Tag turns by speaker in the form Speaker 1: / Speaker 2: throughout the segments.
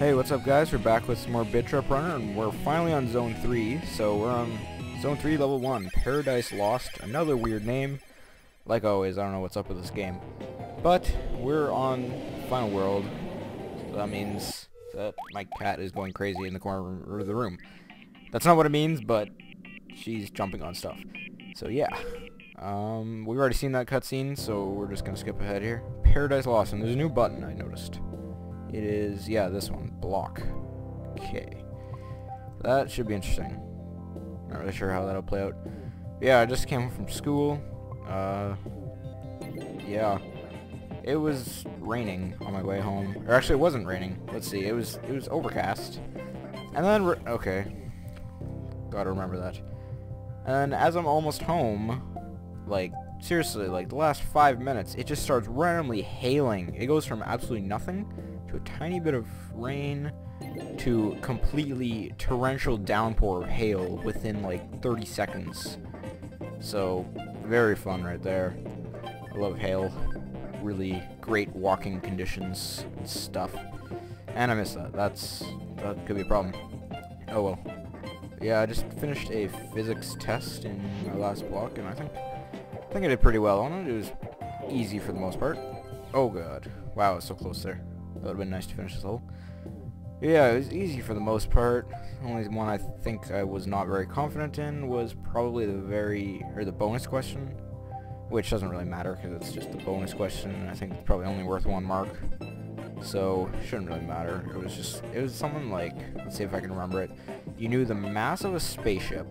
Speaker 1: Hey, what's up guys? We're back with some more Bit Trip Runner, and we're finally on Zone 3. So we're on Zone 3, Level 1, Paradise Lost. Another weird name. Like always, I don't know what's up with this game. But, we're on Final World. So that means that my cat is going crazy in the corner of the room. That's not what it means, but she's jumping on stuff. So yeah. Um, we've already seen that cutscene, so we're just going to skip ahead here. Paradise Lost, and there's a new button I noticed. It is, yeah, this one, block. Okay. That should be interesting. Not really sure how that'll play out. But yeah, I just came from school. Uh, yeah. It was raining on my way home. Or actually, it wasn't raining. Let's see. It was it was overcast. And then, okay. Gotta remember that. And as I'm almost home, like, seriously, like, the last five minutes, it just starts randomly hailing. It goes from absolutely nothing to a tiny bit of rain to completely torrential downpour of hail within like 30 seconds. So, very fun right there. I love hail. Really great walking conditions and stuff. And I miss that. That's, that could be a problem. Oh well. Yeah, I just finished a physics test in my last block, and I think, I think I did pretty well on it. It was easy for the most part. Oh god. Wow, it's so close there. Would have been nice to finish this hole. Yeah, it was easy for the most part. Only one I think I was not very confident in was probably the very, or the bonus question. Which doesn't really matter because it's just the bonus question I think it's probably only worth one mark. So, shouldn't really matter. It was just, it was something like, let's see if I can remember it. You knew the mass of a spaceship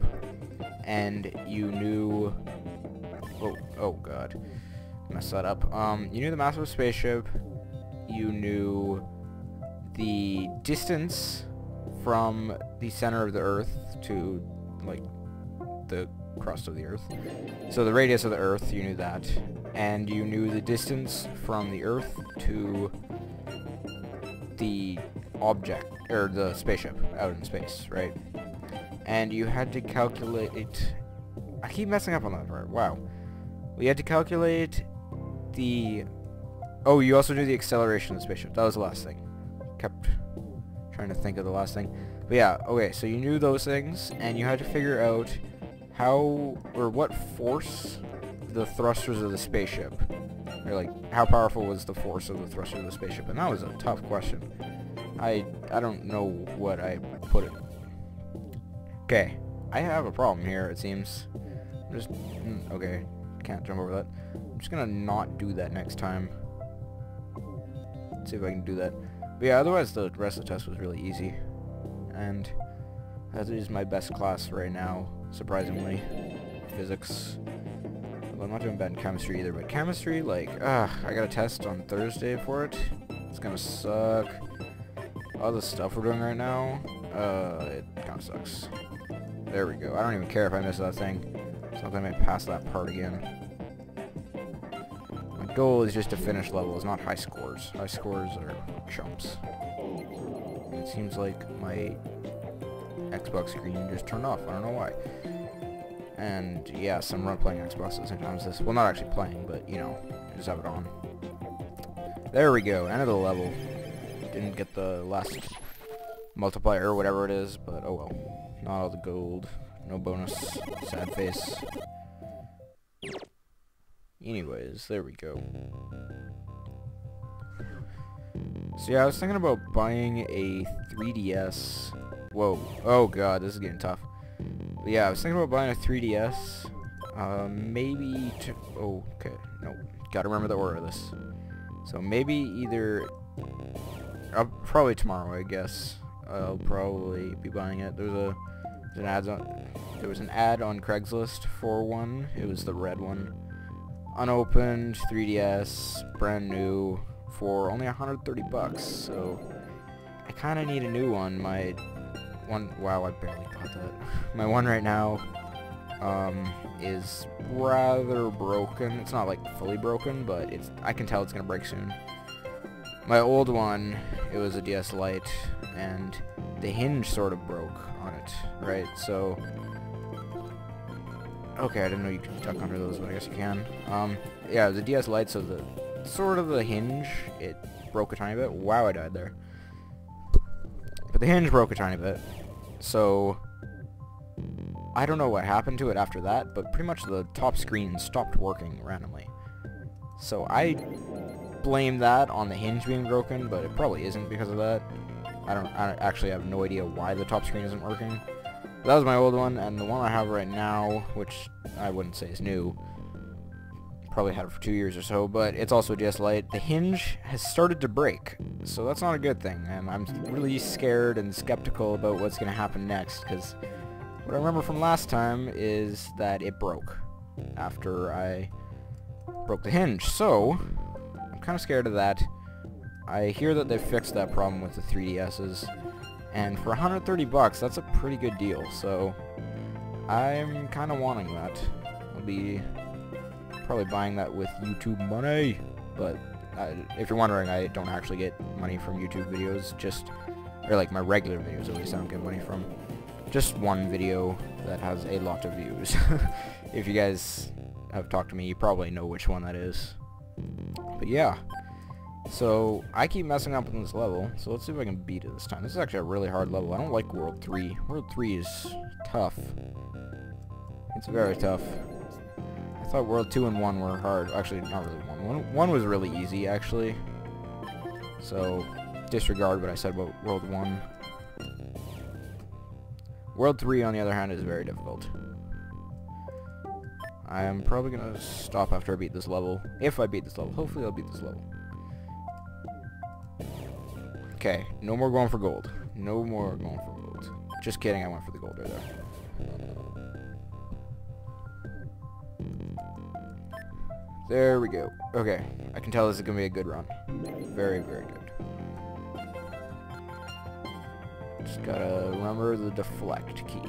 Speaker 1: and you knew, oh, oh god, messed that up. Um, you knew the mass of a spaceship, you knew the distance from the center of the Earth to, like, the crust of the Earth. So the radius of the Earth, you knew that. And you knew the distance from the Earth to the object, or the spaceship out in space, right? And you had to calculate... It I keep messing up on that part. Wow. We had to calculate the Oh, you also knew the acceleration of the spaceship. That was the last thing. Kept trying to think of the last thing. But yeah, okay, so you knew those things, and you had to figure out how, or what force the thrusters of the spaceship, or like, how powerful was the force of the thruster of the spaceship, and that was a tough question. I, I don't know what I put it. Okay, I have a problem here, it seems. I'm just, mm, okay, can't jump over that. I'm just gonna not do that next time see if I can do that. But yeah, otherwise the rest of the test was really easy. And that is my best class right now, surprisingly. Physics. Well, I'm not doing bad in chemistry either, but chemistry, like, ah, I got a test on Thursday for it. It's gonna suck. All the stuff we're doing right now, uh, it kinda sucks. There we go. I don't even care if I miss that thing. So I'm gonna pass that part again goal is just to finish levels, not high scores. High scores are chumps. It seems like my Xbox screen just turned off. I don't know why. And yes, I'm run playing Xbox at the same time as this. Well, not actually playing, but you know, just have it on. There we go. End of the level. Didn't get the last multiplier or whatever it is, but oh well. Not all the gold. No bonus. Sad face. Anyways, there we go. So yeah, I was thinking about buying a 3DS. Whoa. Oh god, this is getting tough. But yeah, I was thinking about buying a 3DS. Uh, maybe to... Oh, okay. No. Gotta remember the order of this. So maybe either... Uh, probably tomorrow, I guess. I'll probably be buying it. There's a... There's an ad on... There was an ad on Craigslist for one. It was the red one unopened 3DS, brand new, for only 130 bucks. So I kind of need a new one. My one, wow, I barely got that. My one right now um, is rather broken. It's not like fully broken, but it's I can tell it's gonna break soon. My old one, it was a DS Lite, and the hinge sort of broke on it, right? So Okay, I didn't know you could duck under those, but I guess you can. Um, yeah, the DS Lite, so the sort of the hinge, it broke a tiny bit. Wow, I died there. But the hinge broke a tiny bit. So I don't know what happened to it after that, but pretty much the top screen stopped working randomly. So I blame that on the hinge being broken, but it probably isn't because of that. I don't, I actually have no idea why the top screen isn't working. That was my old one, and the one I have right now, which I wouldn't say is new, probably had it for two years or so, but it's also just light. The hinge has started to break, so that's not a good thing, and I'm really scared and skeptical about what's going to happen next, because what I remember from last time is that it broke after I broke the hinge, so I'm kind of scared of that. I hear that they fixed that problem with the 3DSs, and for 130 bucks, that's a pretty good deal, so I'm kind of wanting that. I'll be probably buying that with YouTube money, but uh, if you're wondering, I don't actually get money from YouTube videos, just, or like my regular videos at least I don't get money from. Just one video that has a lot of views. if you guys have talked to me, you probably know which one that is. But yeah. So, I keep messing up on this level, so let's see if I can beat it this time. This is actually a really hard level. I don't like World 3. World 3 is tough. It's very tough. I thought World 2 and 1 were hard. Actually, not really 1. 1, one was really easy, actually. So, disregard what I said about World 1. World 3, on the other hand, is very difficult. I am probably going to stop after I beat this level. If I beat this level. Hopefully I'll beat this level. Okay, no more going for gold. No more going for gold. Just kidding, I went for the gold right there. There we go. Okay, I can tell this is going to be a good run. Very, very good. Just gotta remember the deflect key.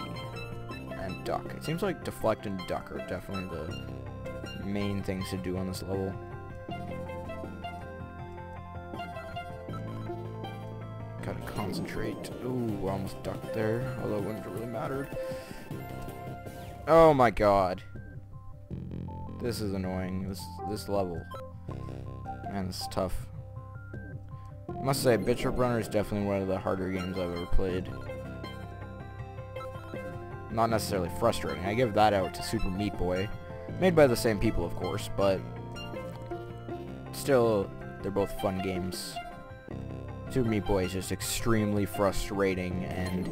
Speaker 1: And duck. It seems like deflect and duck are definitely the main things to do on this level. Concentrate. Ooh, almost ducked there, although it wouldn't have really mattered. Oh my god. This is annoying. This this level. Man, this is tough. I must say, Trip Runner is definitely one of the harder games I've ever played. Not necessarily frustrating. I give that out to Super Meat Boy. Made by the same people, of course, but still, they're both fun games. Super Meat Boy is just extremely frustrating, and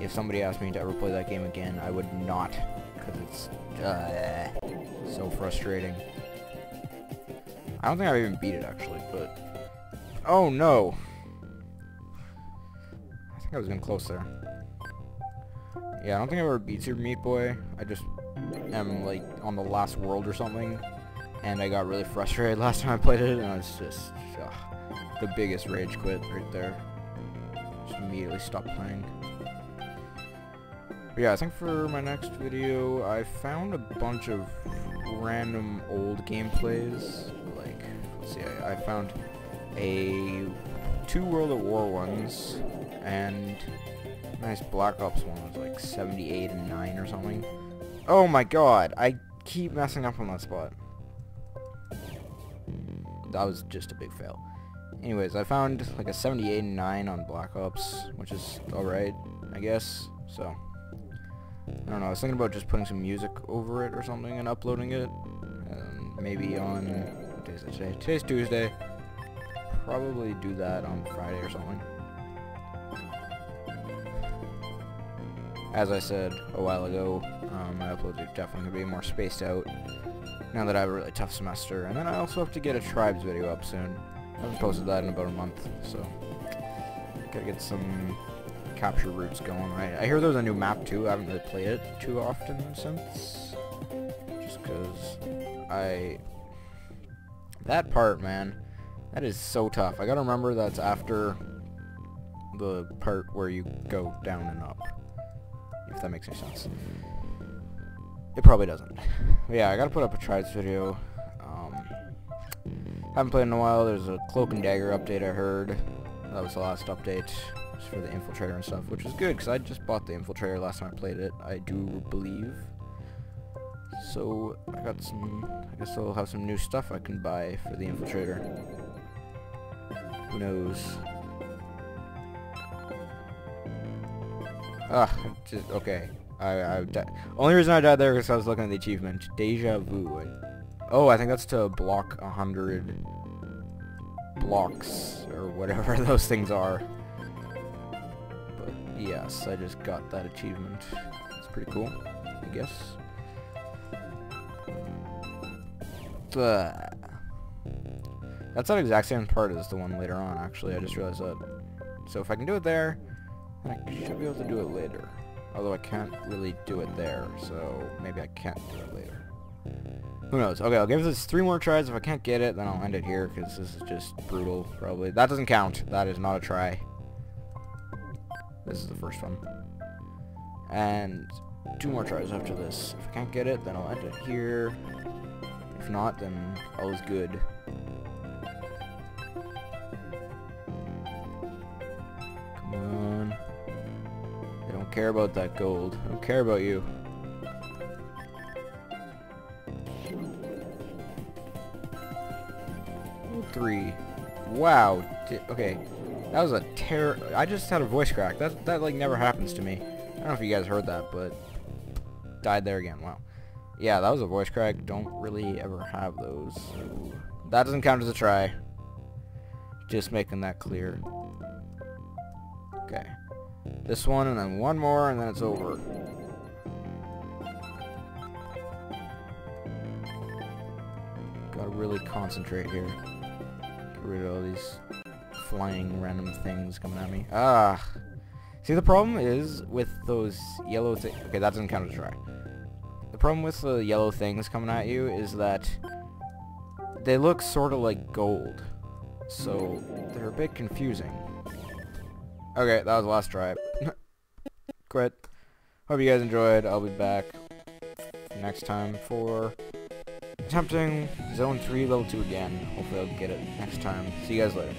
Speaker 1: if somebody asked me to ever play that game again, I would not, because it's uh, so frustrating. I don't think I've even beat it, actually, but Oh no! I think I was getting close there. Yeah, I don't think I've ever beat Super Meat Boy. I just am like on the last world or something, and I got really frustrated last time I played it, and I was just ugh, the biggest rage quit right there. Just immediately stopped playing. But yeah, I think for my next video, I found a bunch of random old gameplays. Like, let's see, I, I found a two World at War ones, and nice Black Ops one was like 78 and 9 or something. Oh my god, I keep messing up on that spot. That was just a big fail. Anyways, I found like a 78 and 9 on Black Ops, which is alright, I guess. So, I don't know, I was thinking about just putting some music over it or something and uploading it. And maybe on, what day is it today? Today's Tuesday probably do that on Friday or something. As I said a while ago, um, my uploads are definitely going to be more spaced out now that I have a really tough semester. And then I also have to get a Tribes video up soon. I haven't posted that in about a month, so gotta get some capture routes going. I, I hear there's a new map too. I haven't really played it too often since. Just because I... That part, man. That is so tough. I gotta remember that's after the part where you go down and up. If that makes any sense. It probably doesn't. But yeah, I gotta put up a Tribes video. Haven't played in a while. There's a Cloak and Dagger update I heard. That was the last update for the Infiltrator and stuff, which is good, because I just bought the Infiltrator last time I played it, I do believe. So, I got some, I guess I'll have some new stuff I can buy for the Infiltrator. Who knows? Ugh, just, okay. I, I Only reason I died there is because I was looking at the achievement. Deja vu. Oh, I think that's to block a hundred blocks, or whatever those things are. But yes, I just got that achievement. It's pretty cool, I guess. Ugh. That's that exact same part as the one later on, actually. I just realized that. So if I can do it there, I should be able to do it later. Although I can't really do it there, so maybe I can't do it later. Who knows? Okay, I'll give this three more tries. If I can't get it, then I'll end it here, because this is just brutal, probably. That doesn't count. That is not a try. This is the first one. And two more tries after this. If I can't get it, then I'll end it here. If not, then all is good. Come on. I don't care about that gold. I don't care about you. Three. Wow. Okay. That was a terror. I just had a voice crack. That, that, like, never happens to me. I don't know if you guys heard that, but... Died there again. Wow. Yeah, that was a voice crack. Don't really ever have those. That doesn't count as a try. Just making that clear. Okay. This one, and then one more, and then it's over. Gotta really concentrate here. Rid of all these flying random things coming at me. Ah! See, the problem is with those yellow things... Okay, that doesn't count as try. The problem with the yellow things coming at you is that they look sort of like gold. So, they're a bit confusing. Okay, that was the last try. Quit. Hope you guys enjoyed. I'll be back next time for attempting Zone 3 Level 2 again. Hopefully I'll get it next time. See you guys later.